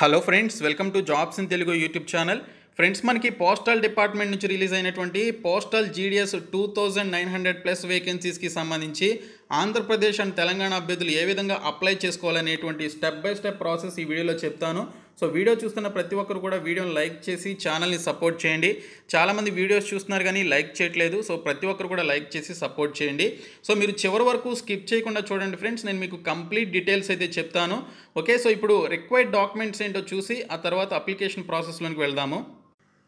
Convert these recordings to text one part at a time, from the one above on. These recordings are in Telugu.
Hello friends welcome to jobs in Telugu YouTube channel. Friends మనకి పోస్టల్ డిపార్ట్మెంట్ నుంచి రిలీజ్ అయినటువంటి postal GDS two thousand nine hundred plus వేకెన్సీస్కి సంబంధించి ఆంధ్రప్రదేశ్ అండ్ తెలంగాణ అభ్యర్థులు ఏ విధంగా అప్లై చేసుకోవాలనేటువంటి స్టెప్ బై స్టెప్ ప్రాసెస్ ఈ వీడియోలో చెప్తాను. సో వీడియో చూస్తున్న ప్రతి ఒక్కరు కూడా వీడియోని లైక్ చేసి ఛానల్ని సపోర్ట్ చేయండి. చాలామంది వీడియోస్ చూస్తున్నారు కానీ లైక్ చేయట్లేదు. సో ప్రతి ఒక్కరు కూడా లైక్ చేసి సపోర్ట్ చేయండి. సో మీరు చివరి వరకు స్కిప్ చేయకుండా చూడండి ఫ్రెండ్స్. నేను మీకు కంప్లీట్ డీటెయిల్స్ అయితే చెప్తాను. ఓకే సో ఇప్పుడు రిక్వైర్డ్ డాక్యుమెంట్స్ ఏంటో చూసి ఆ తర్వాత అప్లికేషన్ ప్రాసెస్లోకి వెళ్దాము.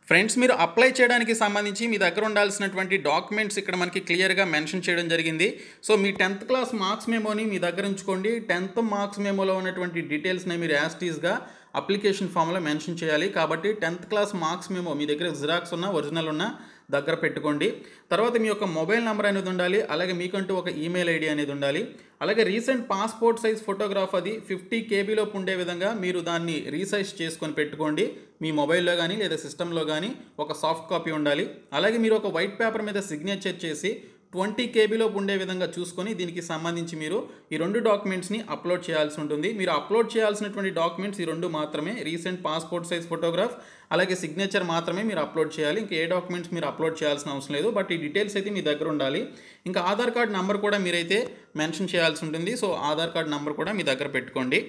ఫ్రెండ్స్ మీరు అప్లై చేయడానికి సంబంధించి మీ దగ్గర ఉండాల్సినటువంటి డాక్యుమెంట్స్ ఇక్కడ మనకి క్లియర్గా మెన్షన్ చేయడం జరిగింది. సో మీ టెన్త్ క్లాస్ మార్క్స్ మెమోని మీ దగ్గర ఉంచుకోండి. టెన్త్ మార్క్స్ మెమోలో ఉన్నటువంటి డీటెయిల్స్ని మీరు యాస్టీస్గా అప్లికేషన్ ఫామ్లో మెన్షన్ చేయాలి. కాబట్టి టెన్త్ క్లాస్ మార్క్స్ మేము మీ దగ్గర జిరాక్స్ ఉన్న ఒరిజినల్ ఉన్న దగ్గర పెట్టుకోండి. తర్వాత మీ యొక్క మొబైల్ నెంబర్ అనేది ఉండాలి. అలాగే మీకంటూ ఒక ఈమెయిల్ ఐడి అనేది ఉండాలి. అలాగే రీసెంట్ పాస్పోర్ట్ సైజ్ ఫోటోగ్రాఫ్ అది ఫిఫ్టీ కేబీలోపు ఉండే విధంగా మీరు దాన్ని రీసైజ్ చేసుకొని పెట్టుకోండి. మీ మొబైల్లో కానీ లేదా సిస్టంలో కానీ ఒక సాఫ్ట్ కాపీ ఉండాలి. అలాగే మీరు ఒక వైట్ పేపర్ మీద సిగ్నేచర్ చేసి ట్వంటీ కేబీలోపు ఉండే విధంగా చూసుకొని దీనికి సంబంధించి మీరు ఈ రెండు డాక్యుమెంట్స్ని అప్లోడ్ చేయాల్సి ఉంటుంది. మీరు అప్లోడ్ చేయాల్సినటువంటి డాక్యుమెంట్స్ ఈ రెండు మాత్రమే. రీసెంట్ పాస్పోర్ట్ సైజ్ ఫోటోగ్రాఫ్ అలాగే సిగ్నేచర్ మాత్రమే మీరు అప్లోడ్ చేయాలి. ఇంకా ఏ డాక్యుమెంట్స్ మీరు అప్లోడ్ చేయాల్సిన అవసరం లేదు. బట్ ఈ డీటెయిల్స్ అయితే మీ దగ్గర ఉండాలి. ఇంకా ఆధార్ కార్డ్ నెంబర్ కూడా మీరైతే మెన్షన్ చేయాల్సి ఉంటుంది. సో ఆధార్ కార్డ్ నెంబర్ కూడా మీ దగ్గర పెట్టుకోండి.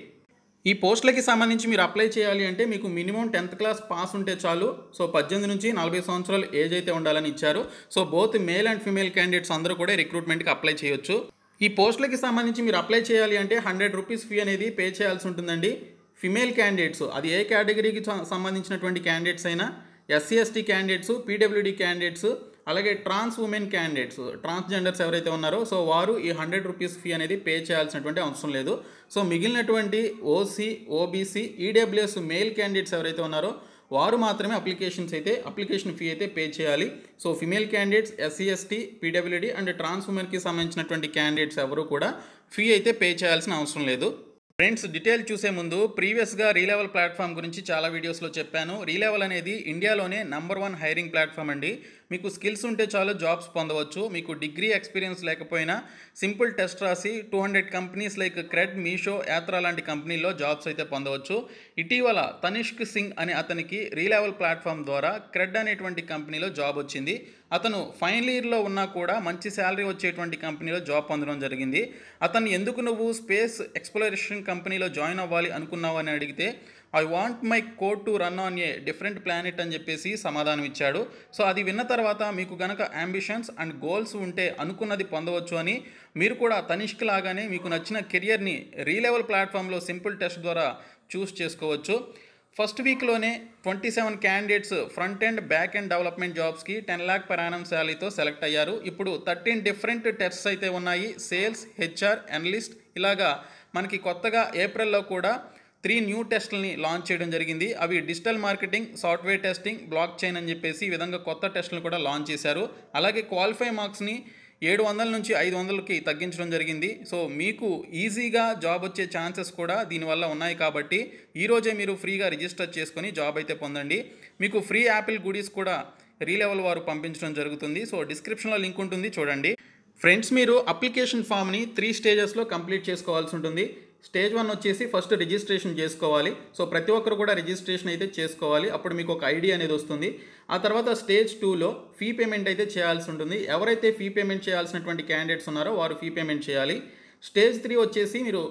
ఈ పోస్టులకి సంబంధించి మీరు అప్లై చేయాలి అంటే మీకు మినిమం టెన్త్ క్లాస్ పాస్ ఉంటే చాలు. సో పద్దెనిమిది నుంచి నలభై సంవత్సరాలు ఏజ్ అయితే ఉండాలని ఇచ్చారు. So both male and female candidates అందరూ కూడా రిక్రూట్మెంట్కి అప్లై చేయొచ్చు. ఈ పోస్టులకి సంబంధించి మీరు అప్లై చేయాలి అంటే హండ్రెడ్ రూపీస్ ఫీ అనేది పే చేయాల్సి ఉంటుందండి. ఫిమేల్ క్యాండిడేట్స్ అది ఏ కేటగిరీకి సంబంధించినటువంటి క్యాండిడేట్స్ అయినా SC ST candidates PWD candidates అలాగే ట్రాన్స్ ఉమెన్ క్యాండిడేట్స్ ట్రాన్స్జెండర్స్ ఎవరైతే ఉన్నారో సో వారు ఈ హండ్రెడ్ రూపీస్ ఫీ అనేది పే చేయాల్సినటువంటి అవసరం లేదు. సో మిగిలినటువంటి OC OBC EWS male candidates ఎవరైతే ఉన్నారో వారు మాత్రమే అప్లికేషన్స్ అయితే అప్లికేషన్ ఫీ అయితే పే చేయాలి. So female candidates SC ST PWD and trans ఉమెన్కి సంబంధించినటువంటి క్యాండిడేట్స్ ఎవరు కూడా ఫీ అయితే పే చేయాల్సిన అవసరం లేదు. ఫ్రెండ్స్ డీటెయిల్ చూసే ముందు ప్రీవియస్గా రీలెవల్ ప్లాట్ఫామ్ గురించి చాలా వీడియోస్లో చెప్పాను. రీలెవల్ అనేది ఇండియాలోనే నంబర్ వన్ హైరింగ్ ప్లాట్ఫామ్ అండి. మీకు స్కిల్స్ ఉంటే చాలు జాబ్స్ పొందవచ్చు. మీకు డిగ్రీ ఎక్స్పీరియన్స్ లేకపోయినా సింపుల్ టెస్ట్ రాసి two hundred companies like Cred Meesho Yatra లాంటి కంపెనీల్లో జాబ్స్ అయితే పొందవచ్చు. ఇటీవల తనిష్క్ సింగ్ అనే అతనికి రీలెవల్ ప్లాట్ఫామ్ ద్వారా క్రెడ్ అనేటువంటి కంపెనీలో జాబ్ వచ్చింది. అతను ఫైనల్ ఇయర్లో ఉన్నా కూడా మంచి శాలరీ వచ్చేటువంటి కంపెనీలో జాబ్ పొందడం జరిగింది. అతను ఎందుకు నువ్వు స్పేస్ ఎక్స్ప్లోరేషన్ కంపెనీలో జాయిన్ అవ్వాలి అనుకున్నావు అని అడిగితే I want my code to run on a different planet అని చెప్పేసి సమాధానం ఇచ్చాడు. సో అది విన్న తర్వాత మీకు గనక అంబిషన్స్ అండ్ గోల్స్ ఉంటే అనుకున్నది పొందవచ్చు అని మీరు కూడా తనిష్క్ లాగానే మీకు నచ్చిన కెరియర్ని రీలెవల్ ప్లాట్ఫామ్లో సింపుల్ టెస్ట్ ద్వారా చూస్ చేసుకోవచ్చు. First వీక్లోనే twenty seven candidates front and back and development జాబ్స్కి టెన్ ల్యాక్ పరాణం శాలరీతో సెలెక్ట్ అయ్యారు. ఇప్పుడు థర్టీన్ డిఫరెంట్ టెస్ట్స్ అయితే ఉన్నాయి. సేల్స్ హెచ్ఆర్ అనలిస్ట్ ఇలాగా మనకి కొత్తగా ఏప్రిల్లో కూడా త్రీ న్యూ టెస్ట్లని లాంచ్ చేయడం జరిగింది. అవి digital marketing software testing blockchain అని చెప్పేసి ఈ విధంగా కొత్త టెస్టులు కూడా లాంచ్ చేశారు. అలాగే క్వాలిఫై మార్క్స్ని ఏడు వందల నుంచి ఐదు వందలకి తగ్గించడం జరిగింది. సో మీకు ఈజీగా జాబ్ వచ్చే ఛాన్సెస్ కూడా దీనివల్ల ఉన్నాయి కాబట్టి ఈరోజే మీరు ఫ్రీగా రిజిస్టర్ చేసుకొని జాబ్ అయితే పొందండి. మీకు ఫ్రీ యాపిల్ గుడీస్ కూడా రీలెవెల్ వారు పంపించడం జరుగుతుంది. సో డిస్క్రిప్షన్లో లింక్ ఉంటుంది చూడండి. ఫ్రెండ్స్ మీరు అప్లికేషన్ ఫామ్ని త్రీ స్టేజెస్లో కంప్లీట్ చేసుకోవాల్సి ఉంటుంది. స్టేజ్ వన్ వచ్చేసి ఫస్ట్ రిజిస్ట్రేషన్ చేసుకోవాలి. సో ప్రతి ఒక్కరు కూడా రిజిస్ట్రేషన్ అయితే చేసుకోవాలి. అప్పుడు మీకు ఒక ఐడి అనేది వస్తుంది. ఆ తర్వాత స్టేజ్ టూలో ఫీ పేమెంట్ అయితే చేయాల్సి ఉంటుంది. ఎవరైతే ఫీ పేమెంట్ చేయాల్సినటువంటి క్యాండిడేట్స్ ఉన్నారో వారు ఫీ పేమెంట్ చేయాలి. స్టేజ్ త్రీ వచ్చేసి మీరు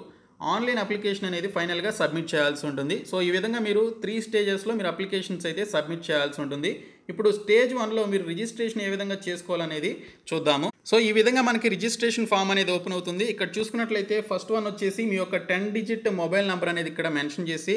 ఆన్లైన్ అప్లికేషన్ అనేది ఫైనల్గా సబ్మిట్ చేయాల్సి ఉంటుంది. సో ఈ విధంగా మీరు త్రీ స్టేజెస్లో మీరు అప్లికేషన్స్ అయితే సబ్మిట్ చేయాల్సి ఉంటుంది. ఇప్పుడు స్టేజ్ వన్లో మీరు రిజిస్ట్రేషన్ ఏ విధంగా చేసుకోవాలనేది చూద్దాము. సో ఈ విధంగా మనకి రిజిస్ట్రేషన్ ఫామ్ అనేది ఓపెన్ అవుతుంది. ఇక్కడ చూసుకున్నట్లయితే ఫస్ట్ వన్ వచ్చేసి మీ యొక్క టెన్ డిజిట్ మొబైల్ నెంబర్ అనేది ఇక్కడ మెన్షన్ చేసి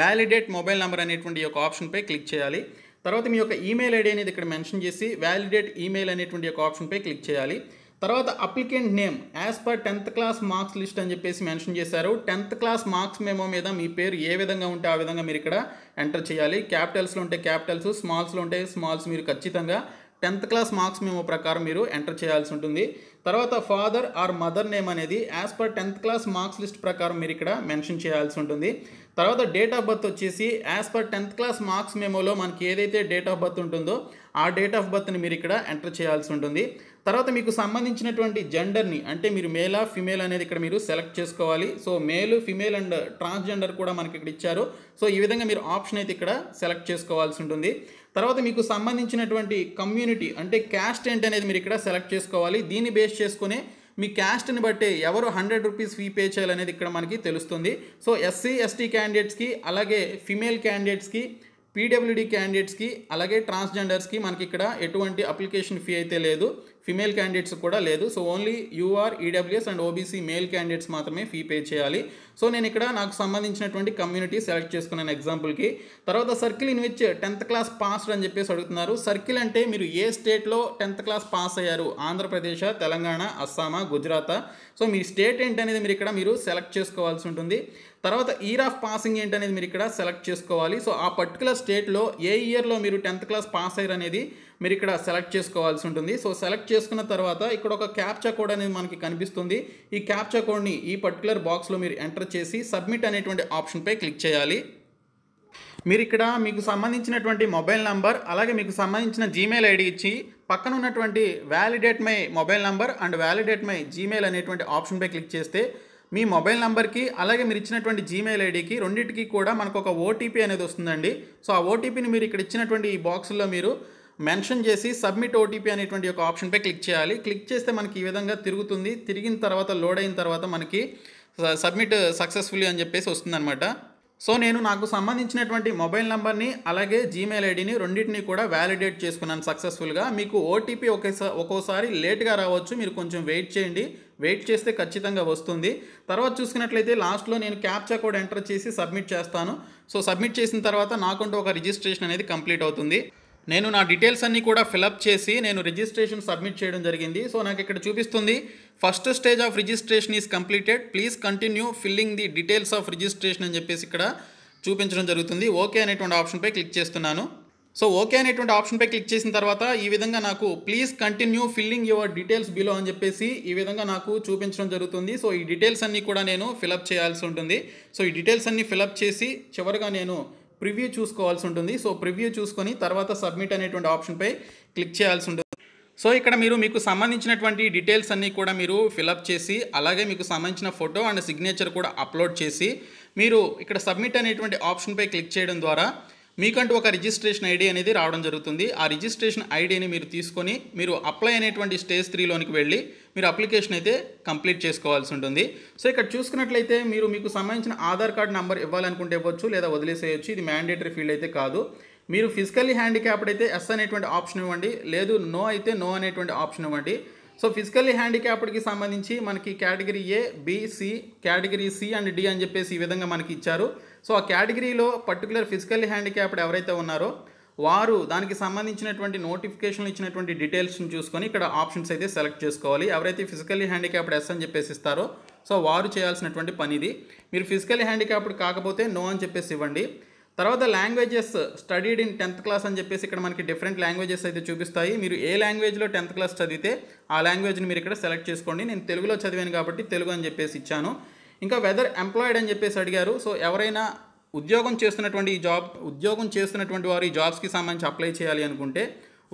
వ్యాలిడేట్ మొబైల్ నెంబర్ అనేటువంటి యొక్క ఆప్షన్పై క్లిక్ చేయాలి. తర్వాత మీ యొక్క ఈమెయిల్ ఐడి అనేది ఇక్కడ మెన్షన్ చేసి వ్యాలిడేట్ ఈమెయిల్ అనేటువంటి యొక్క ఆప్షన్పై క్లిక్ చేయాలి. తర్వాత applicant name as per tenth class marks list అని చెప్పేసి మెన్షన్ చేశారు. టెన్త్ క్లాస్ మార్క్స్ మెమో మీద మీ పేరు ఏ విధంగా ఉంటే ఆ విధంగా మీరు ఇక్కడ ఎంటర్ చేయాలి. క్యాపిటల్స్లో ఉంటే క్యాపిటల్స్ స్మాల్స్లో ఉంటే స్మాల్స్ మీరు ఖచ్చితంగా టెన్త్ క్లాస్ మార్క్స్ మేము ప్రకారం మీరు ఎంటర్ చేయాల్సి ఉంటుంది. తర్వాత ఫాదర్ ఆర్ మదర్ నేమ్ అనేది as per tenth class marks list ప్రకారం మీరు ఇక్కడ మెన్షన్ చేయాల్సి ఉంటుంది. తర్వాత డేట్ ఆఫ్ బర్త్ వచ్చేసి as per tenth class marks మెమోలో మనకి ఏదైతే డేట్ ఆఫ్ బర్త్ ఉంటుందో ఆ డేట్ ఆఫ్ బర్త్ని మీరు ఇక్కడ ఎంటర్ చేయాల్సి ఉంటుంది. తర్వాత మీకు సంబంధించినటువంటి జెండర్ని అంటే మీరు మేలా ఫిమేల్ అనేది ఇక్కడ మీరు సెలెక్ట్ చేసుకోవాలి. So male female and transgender కూడా మనకి ఇక్కడ ఇచ్చారు. సో ఈ విధంగా మీరు ఆప్షన్ అయితే ఇక్కడ సెలెక్ట్ చేసుకోవాల్సి ఉంటుంది. తర్వాత మీకు సంబంధించినటువంటి కమ్యూనిటీ అంటే క్యాస్ట్ ఏంటి అనేది మీరు ఇక్కడ సెలెక్ట్ చేసుకోవాలి. దీన్ని బేస్ చేసుకుని మీ క్యాస్ట్ని బట్టి ఎవరు హండ్రెడ్ రూపీస్ ఫీ పే చేయాలనేది ఇక్కడ మనకి తెలుస్తుంది. సో ఎస్సీ ఎస్టీ క్యాండిడేట్స్కి అలాగే ఫిమేల్ క్యాండిడేట్స్కి పీడబ్ల్యూడి క్యాండిడేట్స్కి అలాగే ట్రాన్స్జెండర్స్కి మనకి ఇక్కడ ఎటువంటి అప్లికేషన్ ఫీ అయితే లేదు. ఫిమేల్ క్యాండిడేట్స్ కూడా లేదు. So only UR EWS and OBC male candidates మాత్రమే ఫీ పే చేయాలి. సో నేను ఇక్కడ నాకు సంబంధించినటువంటి కమ్యూనిటీ సెలెక్ట్ చేసుకున్నాను ఎగ్జాంపుల్కి తర్వాత circle in which tenth class passed అని చెప్పేసి అడుగుతున్నారు. సర్కిల్ అంటే మీరు ఏ స్టేట్లో టెన్త్ క్లాస్ పాస్ అయ్యారు? ఆంధ్రప్రదేశ్ తెలంగాణ అస్సామా గుజరాత్. సో మీ స్టేట్ ఏంటనేది మీరు ఇక్కడ మీరు సెలెక్ట్ చేసుకోవాల్సి ఉంటుంది. తర్వాత ఇయర్ ఆఫ్ పాసింగ్ ఏంటనేది మీరు ఇక్కడ సెలెక్ట్ చేసుకోవాలి. సో ఆ పర్టికులర్ స్టేట్లో ఏ ఇయర్లో మీరు టెన్త్ క్లాస్ పాస్ అయ్యారు అనేది మీరు ఇక్కడ సెలెక్ట్ చేసుకోవాల్సి ఉంటుంది. సో సెలెక్ట్ చేసుకున్న తర్వాత ఇక్కడ ఒక క్యాప్చా కోడ్ అనేది మనకి కనిపిస్తుంది. ఈ క్యాప్చా కోడ్ని ఈ పర్టికులర్ బాక్స్లో మీరు ఎంటర్ చేసి సబ్మిట్ అనేటువంటి ఆప్షన్పై క్లిక్ చేయాలి. మీరు ఇక్కడ మీకు సంబంధించినటువంటి మొబైల్ నంబర్ అలాగే మీకు సంబంధించిన జీమెయిల్ ఐడి ఇచ్చి పక్కన ఉన్నటువంటి validate my mobile number and validate my Gmail అనేటువంటి ఆప్షన్పై క్లిక్ చేస్తే మీ మొబైల్ నెంబర్కి అలాగే మీరు ఇచ్చినటువంటి జీమెయిల్ ఐడికి రెండింటికి కూడా మనకు ఒక ఓటీపీ అనేది వస్తుందండి. సో ఆ ఓటీపీని మీరు ఇక్కడ ఇచ్చినటువంటి ఈ బాక్స్లో మీరు మెన్షన్ చేసి సబ్మిట్ ఓటీపీ అనేటువంటి ఒక ఆప్షన్పై క్లిక్ చేయాలి. క్లిక్ చేస్తే మనకి ఈ విధంగా తిరుగుతుంది. తిరిగిన తర్వాత లోడ్ అయిన తర్వాత మనకి సబ్మిట్ సక్సెస్ఫుల్లీ అని చెప్పేసి వస్తుందన్నమాట. సో నేను నాకు సంబంధించినటువంటి మొబైల్ నెంబర్ని అలాగే జీమెయిల్ ఐడిని రెండింటిని కూడా వ్యాలిడేట్ చేసుకున్నాను సక్సెస్ఫుల్గా. మీకు ఓటీపీ ఒకేసారి ఒక్కోసారి లేట్గా రావచ్చు. మీరు కొంచెం వెయిట్ చేయండి. వెయిట్ చేస్తే ఖచ్చితంగా వస్తుంది. తర్వాత చూసుకున్నట్లయితే లాస్ట్లో నేను క్యాప్చా కోడ్ ఎంటర్ చేసి సబ్మిట్ చేస్తాను. సో సబ్మిట్ చేసిన తర్వాత నాకుంటూ ఒక రిజిస్ట్రేషన్ అనేది కంప్లీట్ అవుతుంది. నేను నా డీటెయిల్స్ అన్నీ కూడా ఫిలప్ చేసి నేను రిజిస్ట్రేషన్ సబ్మిట్ చేయడం జరిగింది. సో నాకు ఇక్కడ చూపిస్తుంది first stage of registration is completed. Please continue filling the details of registration అని చెప్పేసి ఇక్కడ చూపించడం జరుగుతుంది. ఓకే అనేటువంటి ఆప్షన్పై క్లిక్ చేస్తున్నాను. సో ఓకే అనేటువంటి ఆప్షన్పై క్లిక్ చేసిన తర్వాత ఈ విధంగా నాకు please continue filling your details below అని చెప్పేసి ఈ విధంగా నాకు చూపించడం జరుగుతుంది. సో ఈ డీటెయిల్స్ అన్నీ కూడా నేను ఫిలప్ చేయాల్సి ఉంటుంది. సో ఈ డీటెయిల్స్ అన్నీ ఫిలప్ చేసి చివరిగా నేను ప్రివ్యూ చూసుకోవాల్సి ఉంటుంది. సో ప్రివ్యూ చూసుకొని తర్వాత సబ్మిట్ అనేటువంటి ఆప్షన్పై క్లిక్ చేయాల్సి ఉంటుంది. సో ఇక్కడ మీరు మీకు సంబంధించినటువంటి డీటెయిల్స్ అన్నీ కూడా మీరు ఫిలప్ చేసి అలాగే మీకు సంబంధించిన ఫోటో అండ్ సిగ్నేచర్ కూడా అప్లోడ్ చేసి మీరు ఇక్కడ సబ్మిట్ అనేటువంటి ఆప్షన్పై క్లిక్ చేయడం ద్వారా మీకంటూ ఒక రిజిస్ట్రేషన్ ఐడి అనేది రావడం జరుగుతుంది. ఆ రిజిస్ట్రేషన్ ఐడిని మీరు తీసుకొని మీరు అప్లై అనేటువంటి స్టేజ్ త్రీలోనికి వెళ్ళి మీరు అప్లికేషన్ అయితే కంప్లీట్ చేసుకోవాల్సి ఉంటుంది. సో ఇక్కడ చూసుకున్నట్లయితే మీరు మీకు సంబంధించిన ఆధార్ కార్డ్ నెంబర్ ఇవ్వాలనుకుంటే ఇవ్వచ్చు లేదా వదిలేసేయచ్చు. ఇది మ్యాండేటరీ ఫీల్డ్ అయితే కాదు. మీరు ఫిజికల్లీ హ్యాండిక్యాప్డ్ అయితే ఎస్ అనేటువంటి ఆప్షన్ ఇవ్వండి. లేదు నో అయితే నో అనేటువంటి ఆప్షన్ ఇవ్వండి. సో ఫిజికల్లీ హ్యాండిక్యాప్డ్కి సంబంధించి మనకి category A B C category C and D అని చెప్పేసి ఈ విధంగా మనకి ఇచ్చారు. సో ఆ కేటగిరీలో పర్టికులర్ ఫిజికల్లీ హ్యాండిక్యాప్డ్ ఎవరైతే ఉన్నారో వారు దానికి సంబంధించినటువంటి నోటిఫికేషన్లు ఇచ్చినటువంటి డీటెయిల్స్ని చూసుకొని ఇక్కడ ఆప్షన్స్ అయితే సెలెక్ట్ చేసుకోవాలి. ఎవరైతే ఫిజికల్లీ హ్యాండిక్యాప్డ్ ఎస్ అని చెప్పేసి ఇస్తారో సో వారు చేయాల్సినటువంటి పని ఇది మీరు ఫిజికల్లీ హ్యాండిక్యాప్డ్ కాకపోతే నో అని చెప్పేసి ఇవ్వండి. తర్వాత languages studied in tenth class అని చెప్పేసి ఇక్కడ మనకి డిఫరెంట్ లాంగ్వేజెస్ అయితే చూపిస్తాయి. మీరు ఏ లాంగ్వేజ్లో టెన్త్ క్లాస్ చదివితే ఆ లాంగ్వేజ్ని మీరు ఇక్కడ సెలెక్ట్ చేసుకోండి. నేను తెలుగులో చదివాను కాబట్టి తెలుగు అని చెప్పేసి ఇచ్చాను. ఇంకా వెదర్ ఎంప్లాయిడ్ అని చెప్పేసి అడిగారు. సో ఎవరైనా ఉద్యోగం చేస్తున్నటువంటి ఈ జాబ్ ఉద్యోగం చేస్తున్నటువంటి వారు ఈ జాబ్స్కి సంబంధించి అప్లై చేయాలి అనుకుంటే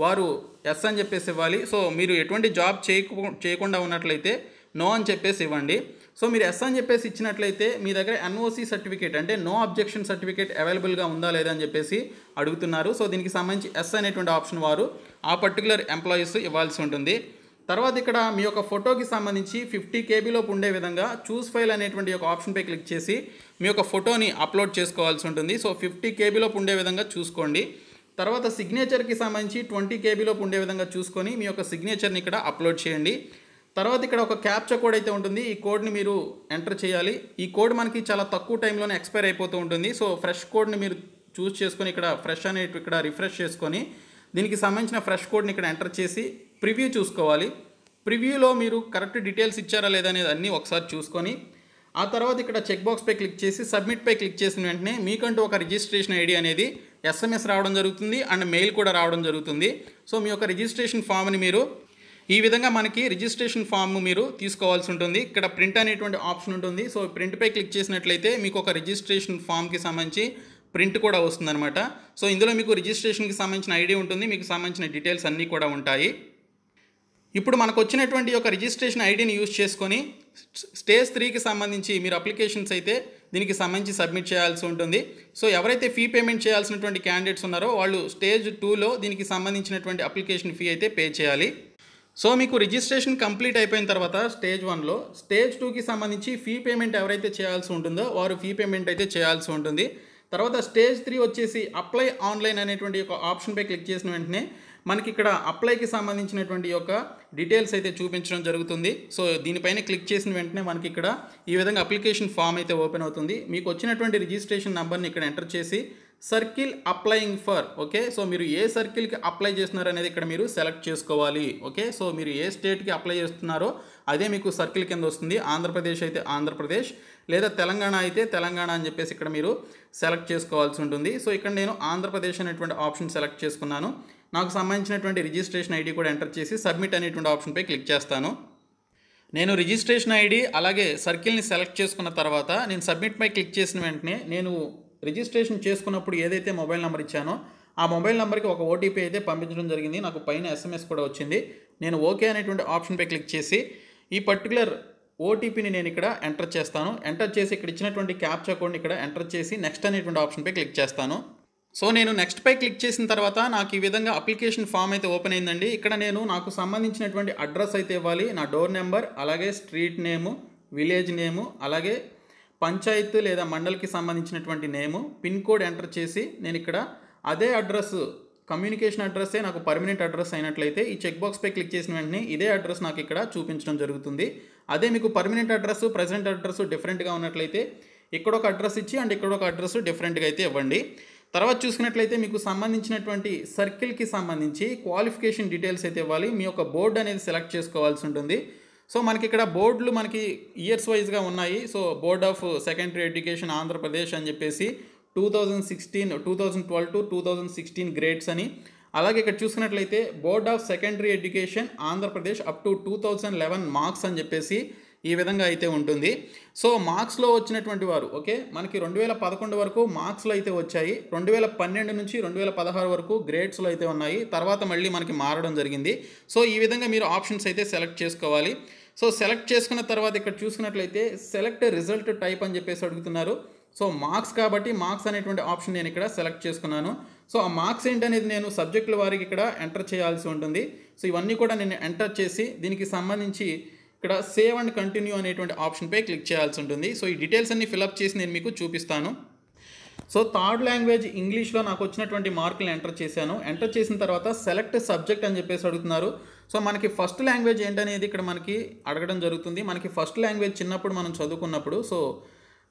వారు ఎస్ అని చెప్పేసి ఇవ్వాలి. సో మీరు ఎటువంటి జాబ్ చేయకు చేయకుండా ఉన్నట్లయితే నో అని చెప్పేసి ఇవ్వండి. సో మీరు ఎస్ అని చెప్పేసి ఇచ్చినట్లయితే మీ దగ్గర ఎన్ఓసి సర్టిఫికేట్ అంటే నో అబ్జెక్షన్ సర్టిఫికేట్ అవైలబుల్గా ఉందా లేదా అని చెప్పేసి అడుగుతున్నారు. సో దీనికి సంబంధించి ఎస్ అనేటువంటి ఆప్షన్ వారు ఆ పర్టికులర్ ఎంప్లాయీస్ ఇవ్వాల్సి ఉంటుంది. తర్వాత ఇక్కడ మీ యొక్క ఫోటోకి సంబంధించి ఫిఫ్టీ కేబీలోపు ఉండే విధంగా చూస్ ఫైల్ అనేటువంటి ఒక ఆప్షన్పై క్లిక్ చేసి మీ యొక్క ఫోటోని అప్లోడ్ చేసుకోవాల్సి ఉంటుంది. సో ఫిఫ్టీ కేబీలోపు ఉండే విధంగా చూసుకోండి. తర్వాత సిగ్నేచర్కి సంబంధించి ట్వంటీ కేబీలోపు ఉండే విధంగా చూసుకొని మీ యొక్క సిగ్నేచర్ని ఇక్కడ అప్లోడ్ చేయండి. తర్వాత ఇక్కడ ఒక క్యాప్చా కోడ్ అయితే ఉంటుంది. ఈ కోడ్ని మీరు ఎంటర్ చేయాలి. ఈ కోడ్ మనకి చాలా తక్కువ టైంలోనే ఎక్స్పైర్ అయిపోతూ ఉంటుంది. సో ఫ్రెష్ కోడ్ని మీరు చూస్ చేసుకొని ఇక్కడ ఫ్రెష్ అనేటి ఇక్కడ రిఫ్రెష్ చేసుకొని దీనికి సంబంధించిన ఫ్రెష్ కోడ్ని ఇక్కడ ఎంటర్ చేసి ప్రివ్యూ చూసుకోవాలి. ప్రివ్యూలో మీరు కరెక్ట్ డీటెయిల్స్ ఇచ్చారా లేదా అనేది అన్నీ ఒకసారి చూసుకొని ఆ తర్వాత ఇక్కడ చెక్ బాక్స్పై క్లిక్ చేసి సబ్మిట్పై క్లిక్ చేసిన వెంటనే మీకంటూ ఒక రిజిస్ట్రేషన్ ఐడి అనేది ఎస్ఎంఎస్ రావడం జరుగుతుంది అండ్ మెయిల్ కూడా రావడం జరుగుతుంది. సో మీ యొక్క రిజిస్ట్రేషన్ ఫామ్ని మీరు ఈ విధంగా మనకి రిజిస్ట్రేషన్ ఫామ్ మీరు తీసుకోవాల్సి ఉంటుంది. ఇక్కడ ప్రింట్ అనేటువంటి ఆప్షన్ ఉంటుంది. సో ప్రింట్పై క్లిక్ చేసినట్లయితే మీకు ఒక రిజిస్ట్రేషన్ ఫామ్కి సంబంధించి ప్రింట్ కూడా వస్తుందన్నమాట. సో ఇందులో మీకు రిజిస్ట్రేషన్కి సంబంధించిన ఐడి ఉంటుంది. మీకు సంబంధించిన డీటెయిల్స్ అన్నీ కూడా ఉంటాయి. ఇప్పుడు మనకు వచ్చినటువంటి ఒక రిజిస్ట్రేషన్ ఐడిని యూజ్ చేసుకొని స్టేజ్ త్రీకి సంబంధించి మీరు అప్లికేషన్స్ అయితే దీనికి సంబంధించి సబ్మిట్ చేయాల్సి ఉంటుంది. సో ఎవరైతే ఫీ పేమెంట్ చేయాల్సినటువంటి క్యాండిడేట్స్ ఉన్నారో వాళ్ళు స్టేజ్ టూలో దీనికి సంబంధించినటువంటి అప్లికేషన్ ఫీ అయితే పే చేయాలి. సో మీకు రిజిస్ట్రేషన్ కంప్లీట్ అయిపోయిన తర్వాత స్టేజ్ వన్లో స్టేజ్ టూకి సంబంధించి ఫీ పేమెంట్ ఎవరైతే చేయాల్సి ఉంటుందో వారు ఫీ పేమెంట్ అయితే చేయాల్సి ఉంటుంది. తర్వాత స్టేజ్ త్రీ వచ్చేసి అప్లై ఆన్లైన్ అనేటువంటి ఒక ఆప్షన్పై క్లిక్ చేసిన వెంటనే మనకి ఇక్కడ అప్లైకి సంబంధించినటువంటి యొక్క డీటెయిల్స్ అయితే చూపించడం జరుగుతుంది. సో దీనిపైన క్లిక్ చేసిన వెంటనే మనకి ఇక్కడ ఈ విధంగా అప్లికేషన్ ఫామ్ అయితే ఓపెన్ అవుతుంది. మీకు వచ్చినటువంటి రిజిస్ట్రేషన్ నెంబర్ని ఇక్కడ ఎంటర్ చేసి circle applying for okay so మీరు ఏ సర్కిల్కి అప్లై చేస్తున్నారు అనేది ఇక్కడ మీరు సెలెక్ట్ చేసుకోవాలి ఓకే సో మీరు ఏ స్టేట్కి అప్లై చేస్తున్నారో అదే మీకు సర్కిల్ కింద వస్తుంది. ఆంధ్రప్రదేశ్ అయితే ఆంధ్రప్రదేశ్ లేదా తెలంగాణ అయితే తెలంగాణ అని చెప్పేసి ఇక్కడ మీరు సెలెక్ట్ చేసుకోవాల్సి ఉంటుంది. సో ఇక్కడ నేను ఆంధ్రప్రదేశ్ అనేటువంటి ఆప్షన్ సెలెక్ట్ చేసుకున్నాను. నాకు సంబంధించినటువంటి రిజిస్ట్రేషన్ ఐడి కూడా ఎంటర్ చేసి సబ్మిట్ అనేటువంటి ఆప్షన్పై క్లిక్ చేస్తాను. నేను రిజిస్ట్రేషన్ ఐడి అలాగే సర్కిల్ని సెలెక్ట్ చేసుకున్న తర్వాత నేను సబ్మిట్పై క్లిక్ చేసిన వెంటనే నేను రిజిస్ట్రేషన్ చేసుకున్నప్పుడు ఏదైతే మొబైల్ నెంబర్ ఇచ్చానో ఆ మొబైల్ నెంబర్కి ఒక ఓటీపీ అయితే పంపించడం జరిగింది. నాకు పైన ఎస్ఎంఎస్ కూడా వచ్చింది. నేను ఓకే అనేటువంటి ఆప్షన్పై క్లిక్ చేసి ఈ పర్టికులర్ ఓటీపీని నేను ఇక్కడ ఎంటర్ చేస్తాను. ఎంటర్ చేసి ఇక్కడ ఇచ్చినటువంటి క్యాప్చా కోడ్ని ఇక్కడ ఎంటర్ చేసి నెక్స్ట్ అనేటువంటి ఆప్షన్పై క్లిక్ చేస్తాను. సో నేను నెక్స్ట్ పై క్లిక్ చేసిన తర్వాత నాకు ఈ విధంగా అప్లికేషన్ ఫామ్ అయితే ఓపెన్ అయిందండి. ఇక్కడ నేను నాకు సంబంధించినటువంటి అడ్రస్ అయితే ఇవ్వాలి. నా డోర్ నెంబర్ అలాగే స్ట్రీట్ నేము విలేజ్ నేము అలాగే పంచాయత్ లేదా మండల్కి సంబంధించినటువంటి నేము పిన్ కోడ్ ఎంటర్ చేసి నేను ఇక్కడ అదే అడ్రస్ కమ్యూనికేషన్ అడ్రస్సే నాకు పర్మనెంట్ అడ్రస్ అయినట్లయితే ఈ చెక్ బాక్స్పై క్లిక్ చేసిన వెంటనే ఇదే అడ్రస్ నాకు ఇక్కడ చూపించడం జరుగుతుంది. అదే మీకు పర్మనెంట్ అడ్రస్ ప్రజెంట్ అడ్రస్ డిఫరెంట్గా ఉన్నట్లయితే ఇక్కడ ఒక అడ్రస్ ఇచ్చి అండ్ ఇక్కడ ఒక అడ్రస్ డిఫరెంట్గా అయితే ఇవ్వండి. తర్వాత చూసుకున్నట్లయితే మీకు సంబంధించినటువంటి సర్కిల్కి సంబంధించి క్వాలిఫికేషన్ డీటెయిల్స్ అయితే ఇవ్వాలి. మీ యొక్క బోర్డు అనేది సెలెక్ట్ చేసుకోవాల్సి ఉంటుంది. సో మనకి ఇక్కడ బోర్డులు మనకి ఇయర్స్ వైజ్గా ఉన్నాయి. So board of secondary education Andhra Pradesh అని చెప్పేసి two thousand sixteen two thousand twelve to two thousand sixteen grades అని. అలాగే ఇక్కడ చూసుకున్నట్లయితే board of secondary education Andhra Pradesh up to two thousand eleven marks అని చెప్పేసి ఈ విధంగా అయితే ఉంటుంది. సో మార్క్స్లో వచ్చినటువంటి వారు ఓకే మనకి రెండు వేల పదకొండు వరకు మార్క్స్లో అయితే వచ్చాయి. రెండు వేల పన్నెండు నుంచి రెండు వేల పదహారు వరకు గ్రేడ్స్లో అయితే ఉన్నాయి. తర్వాత మళ్ళీ మనకి మారడం జరిగింది. సో ఈ విధంగా మీరు ఆప్షన్స్ అయితే సెలెక్ట్ చేసుకోవాలి. సో సెలెక్ట్ చేసుకున్న తర్వాత ఇక్కడ చూసుకున్నట్లయితే సెలెక్ట్ రిజల్ట్ టైప్ అని చెప్పేసి అడుగుతున్నారు. సో మార్క్స్ కాబట్టి మార్క్స్ అనేటువంటి ఆప్షన్ నేను ఇక్కడ సెలెక్ట్ చేసుకున్నాను. సో ఆ మార్క్స్ ఏంటనేది నేను సబ్జెక్టుల వారికి ఇక్కడ ఎంటర్ చేయాల్సి ఉంటుంది. సో ఇవన్నీ కూడా నేను ఎంటర్ చేసి దీనికి సంబంధించి ఇక్కడ సేవ్ అండ్ కంటిన్యూ అనేటువంటి ఆప్షన్పై క్లిక్ చేయాల్సి ఉంటుంది. సో ఈ డీటెయిల్స్ అన్ని ఫిలప్ చేసి నేను మీకు చూపిస్తాను. సో థర్డ్ లాంగ్వేజ్ ఇంగ్లీష్లో నాకు వచ్చినటువంటి మార్కులు ఎంటర్ చేశాను. ఎంటర్ చేసిన తర్వాత సెలెక్ట్ సబ్జెక్ట్ అని చెప్పేసి అడుగుతున్నారు. సో మనకి ఫస్ట్ లాంగ్వేజ్ ఏంటనేది ఇక్కడ మనకి అడగడం జరుగుతుంది. మనకి ఫస్ట్ లాంగ్వేజ్ చిన్నప్పుడు మనం చదువుకున్నప్పుడు సో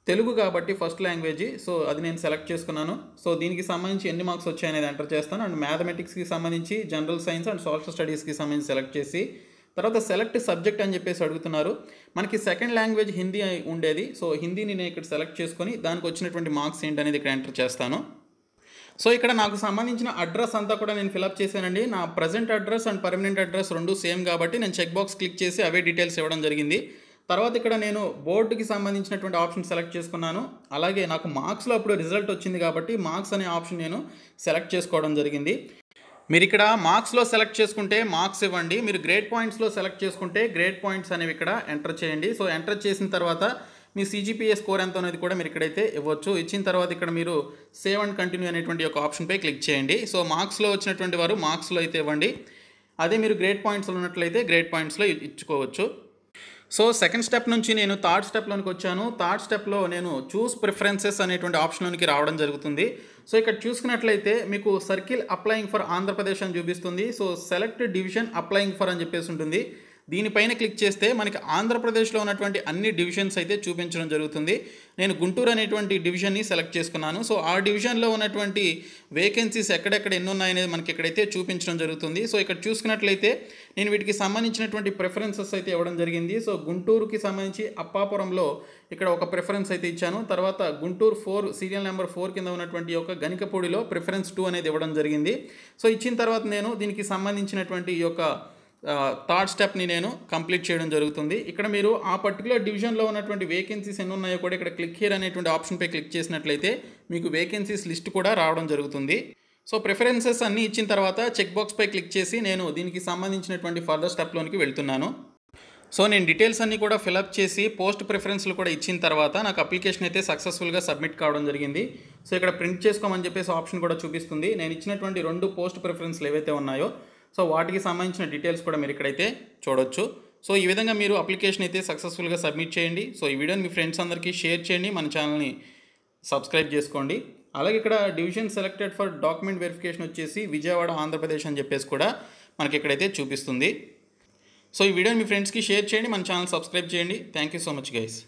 తెలుగు కాబట్టి ఫస్ట్ లాంగ్వేజ్. సో అది నేను సెలెక్ట్ చేసుకున్నాను. సో దీనికి సంబంధించి ఎన్ని మార్క్స్ వచ్చాయనేది ఎంటర్ చేస్తాను. అండ్ మ్యాథమెటిక్స్కి సంబంధించి జనరల్ సైన్స్ అండ్ సోషల్ స్టడీస్కి సంబంధించి సెలెక్ట్ చేసి తర్వాత సెలెక్ట్ సబ్జెక్ట్ అని చెప్పేసి అడుగుతున్నారు. మనకి సెకండ్ లాంగ్వేజ్ హిందీ ఉండేది. సో హిందీని నేను ఇక్కడ సెలెక్ట్ చేసుకొని దానికి వచ్చినటువంటి మార్క్స్ ఏంటనేది ఇక్కడ ఎంటర్ చేస్తాను. సో ఇక్కడ నాకు సంబంధించిన అడ్రస్ అంతా కూడా నేను ఫిలప్ చేశానండి. నా present address and permanent address రెండు సేమ్ కాబట్టి నేను చెక్ బాక్స్ క్లిక్ చేసి అవే డీటెయిల్స్ ఇవ్వడం జరిగింది. తర్వాత ఇక్కడ నేను బోర్డుకి సంబంధించినటువంటి ఆప్షన్ సెలెక్ట్ చేసుకున్నాను. అలాగే నాకు మార్క్స్లో అప్పుడు రిజల్ట్ వచ్చింది కాబట్టి మార్క్స్ అనే ఆప్షన్ నేను సెలెక్ట్ చేసుకోవడం జరిగింది. మీరు ఇక్కడ మార్క్స్లో సెలెక్ట్ చేసుకుంటే మార్క్స్ ఇవ్వండి. మీరు గ్రేడ్ పాయింట్స్లో సెలెక్ట్ చేసుకుంటే గ్రేడ్ పాయింట్స్ అనేవి ఇక్కడ ఎంటర్ చేయండి. సో ఎంటర్ చేసిన తర్వాత మీ సిజిపిఏ స్కోర్ ఎంత అనేది కూడా మీరు ఇక్కడైతే ఇవ్వచ్చు. ఇచ్చిన తర్వాత ఇక్కడ మీరు సేవ్ అండ్ కంటిన్యూ అనేటువంటి ఒక ఆప్షన్పై క్లిక్ చేయండి. సో మార్క్స్లో వచ్చినటువంటి వారు మార్క్స్లో అయితే ఇవ్వండి. అదే మీరు గ్రేడ్ పాయింట్స్లో ఉన్నట్లయితే గ్రేడ్ పాయింట్స్లో ఇచ్చుకోవచ్చు. సో సెకండ్ స్టెప్ నుంచి నేను థర్డ్ స్టెప్లోనికి వచ్చాను. థర్డ్ స్టెప్లో నేను చూస్ ప్రిఫరెన్సెస్ అనేటువంటి ఆప్షన్లోనికి రావడం జరుగుతుంది. సో ఇక్కడ చూసుకున్నట్లయితే మీకు సర్కిల్ అప్లయింగ్ ఫర్ ఆంధ్రప్రదేశ్ అని చూపిస్తుంది. So select division applying for అని చెప్పేసి ఉంటుంది. దీనిపైన క్లిక్ చేస్తే మనకి ఆంధ్రప్రదేశ్లో ఉన్నటువంటి అన్ని డివిజన్స్ అయితే చూపించడం జరుగుతుంది. నేను గుంటూరు అనేటువంటి డివిజన్ని సెలెక్ట్ చేసుకున్నాను. సో ఆ డివిజన్లో ఉన్నటువంటి వేకెన్సీస్ ఎక్కడెక్కడ ఎన్ని ఉన్నాయనేది మనకి ఇక్కడైతే చూపించడం జరుగుతుంది. సో ఇక్కడ చూసుకున్నట్లయితే నేను వీటికి సంబంధించినటువంటి ప్రిఫరెన్సెస్ అయితే ఇవ్వడం జరిగింది. సో గుంటూరుకి సంబంధించి అప్పాపురంలో ఇక్కడ ఒక ప్రిఫరెన్స్ అయితే ఇచ్చాను. తర్వాత Guntur four serial number four కింద ఉన్నటువంటి ఒక గనికపూడిలో ప్రిఫరెన్స్ టూ అనేది ఇవ్వడం జరిగింది. సో ఇచ్చిన తర్వాత నేను దీనికి సంబంధించినటువంటి ఈ యొక్క థర్డ్ స్టెప్ని నేను కంప్లీట్ చేయడం జరుగుతుంది. ఇక్కడ మీరు ఆ పర్టికులర్ డివిజన్లో ఉన్నటువంటి వేకెన్సీస్ ఎన్ని ఉన్నాయో కూడా ఇక్కడ క్లిక్ హియర్ అనేటువంటి ఆప్షన్పై క్లిక్ చేసినట్లయితే మీకు వేకెన్సీస్ లిస్ట్ కూడా రావడం జరుగుతుంది. సో ప్రిఫరెన్సెస్ అన్నీ ఇచ్చిన తర్వాత చెక్ బాక్స్పై క్లిక్ చేసి నేను దీనికి సంబంధించినటువంటి ఫర్దర్ స్టెప్లోనికి వెళ్తున్నాను. సో నేను డీటెయిల్స్ అన్నీ కూడా ఫిలప్ చేసి పోస్ట్ ప్రిఫరెన్స్లు కూడా ఇచ్చిన తర్వాత నాకు అప్లికేషన్ అయితే సక్సెస్ఫుల్గా సబ్మిట్ కావడం జరిగింది. సో ఇక్కడ ప్రింట్ చేసుకోమని చెప్పేసి ఆప్షన్ కూడా చూపిస్తుంది. నేను ఇచ్చినటువంటి రెండు పోస్ట్ ప్రిఫరెన్స్లు ఏవైతే ఉన్నాయో సో వాటికి సంబంధించిన డీటెయిల్స్ కూడా మీరు ఇక్కడైతే చూడొచ్చు. సో ఈ విధంగా మీరు అప్లికేషన్ అయితే సక్సెస్ఫుల్గా సబ్మిట్ చేయండి. సో ఈ వీడియోని మీ ఫ్రెండ్స్ అందరికీ షేర్ చేయండి. మన ఛానల్ని సబ్స్క్రైబ్ చేసుకోండి. అలాగే ఇక్కడ division selected for document verification వచ్చేసి విజయవాడ ఆంధ్రప్రదేశ్ అని చెప్పేసి కూడా మనకి ఇక్కడైతే చూపిస్తుంది. సో ఈ వీడియోని మీ ఫ్రెండ్స్కి షేర్ చేయండి. మన ఛానల్ సబ్స్క్రైబ్ చేయండి. Thank you so much guys